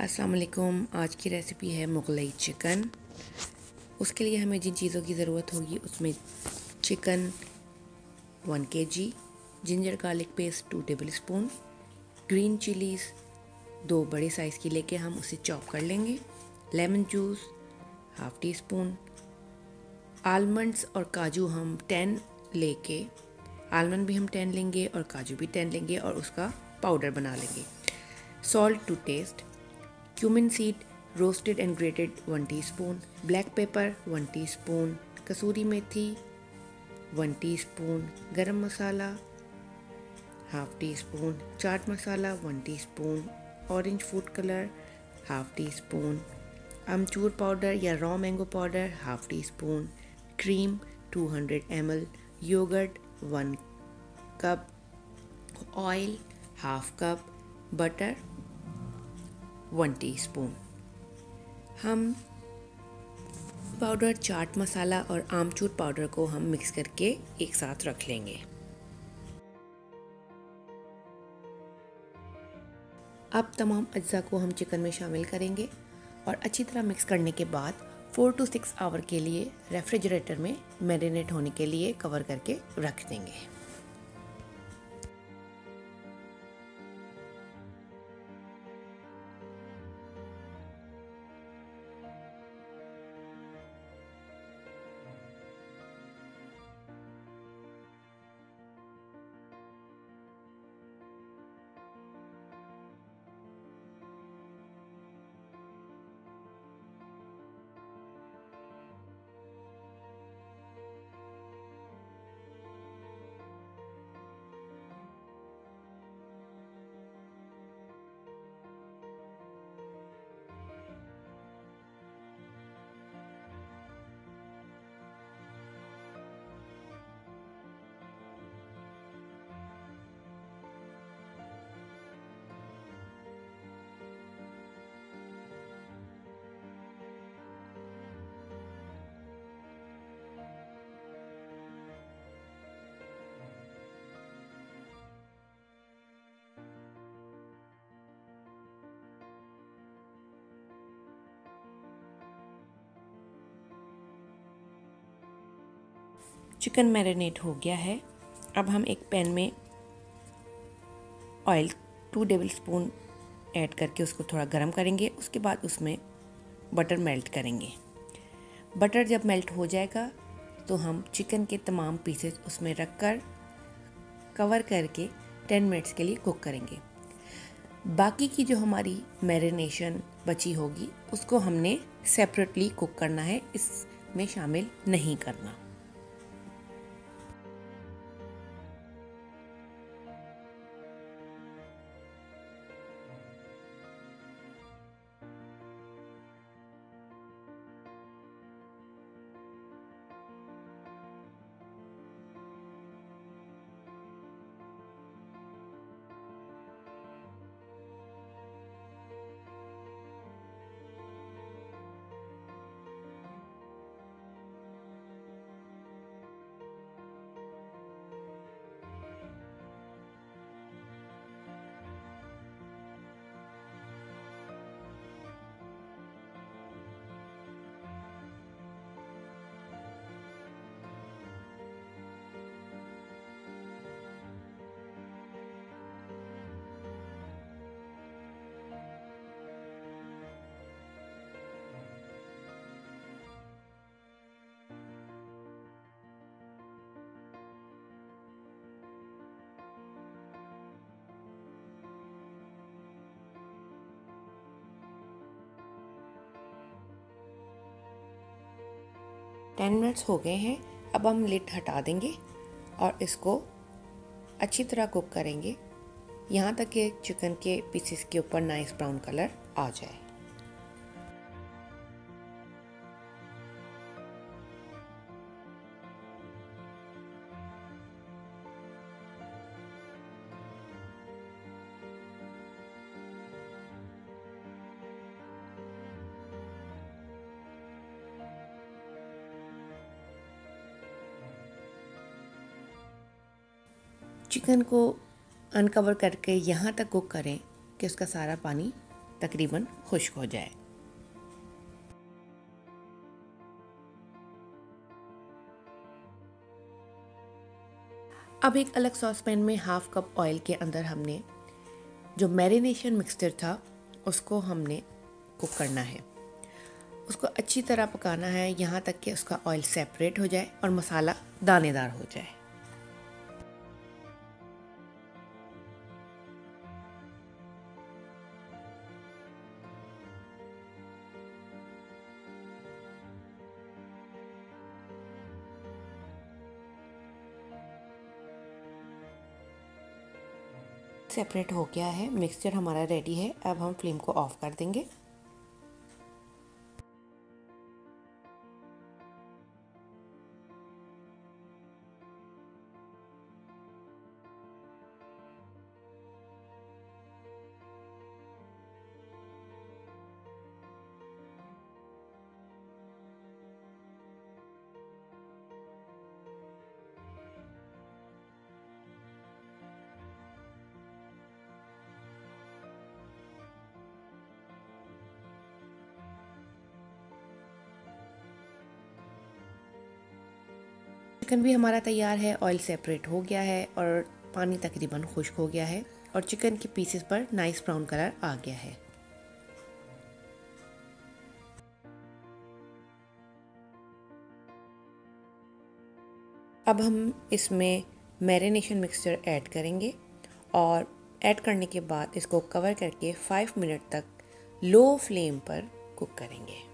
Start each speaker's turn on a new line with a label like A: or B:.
A: अस्सलाम वालेकुम आज की रेसिपी है मुगलई चिकन उसके लिए हमें जिन चीज़ों की ज़रूरत होगी, उसमें chicken one K G ginger garlic paste two tablespoon green chillies दो बड़े साइज़ की लेके हम उसे चॉप कर लेंगे। Lemon juice half teaspoon almonds और काजू हम टेन लेके आलमंड भी हम टेन लेंगे और काजू भी टेन लेंगे और उसका पाउडर बना लेंगे। Salt to taste cumin seed roasted and grated 1 teaspoon black pepper 1 teaspoon kasuri methi 1 teaspoon garam masala half teaspoon chaat masala 1 teaspoon orange food color half teaspoon amchur powder या raw mango powder half teaspoon cream 200 ml yogurt 1 cup oil half cup butter one teaspoon. हम powder, chaat masala और आमचूर powder को हम mix करके एक साथ रख लेंगे। अब तमाम अज्जा को हम चिकन में शामिल करेंगे और अच्छी तरह मिक्स करने के बाद फोर टू सिक्स आवर के लिए रेफ्रिजरेटर में मैरिनेट होने के लिए कवर करके रख देंगे। चिकन मैरिनेट हो गया है। अब हम एक पैन में oil two tablespoon add करके उसको थोड़ा गर्म करेंगे। उसके बाद उसमें बटर मेल्ट करेंगे। बटर जब मेल्ट हो जाएगा तो हम चिकन के तमाम पीसेस उसमें रख कर कवर करके टेन मिनट्स के लिए कुक करेंगे। बाकी की जो हमारी मैरिनेशन बची होगी, उसको हमने सेपरेटली कुक करना है। इसमें शामिल नहीं करना। टेन मिनट्स हो गए हैं, अब हम लिड हटा देंगे और इसको अच्छी तरह कुक करेंगे। यहाँ तक कि चिकन के पीसेस के ऊपर नाइस ब्राउन कलर आ जाए। चिकन को अनकवर करके यहाँ तक कुक करें कि उसका सारा पानी तकरीबन खुश्क हो जाए। अब एक अलग सॉस पैन में हाफ़ कप ऑयल के अंदर हमने जो मैरिनेशन मिक्सचर था, उसको हमने कुक करना है। उसको अच्छी तरह पकाना है, यहाँ तक कि उसका ऑयल सेपरेट हो जाए और मसाला दानेदार हो जाए। सेपरेट हो गया है मिक्सचर हमारा रेडी है, अब हम फ्लेम को ऑफ़ कर देंगे। चिकन भी हमारा तैयार है ऑयल सेपरेट हो गया है और पानी तकरीबन खुश्क हो गया है और चिकन के पीसेस पर नाइस ब्राउन कलर आ गया है। अब हम इसमें मैरिनेशन मिक्सचर ऐड करेंगे और ऐड करने के बाद इसको कवर करके फाइव मिनट तक लो फ्लेम पर कुक करेंगे।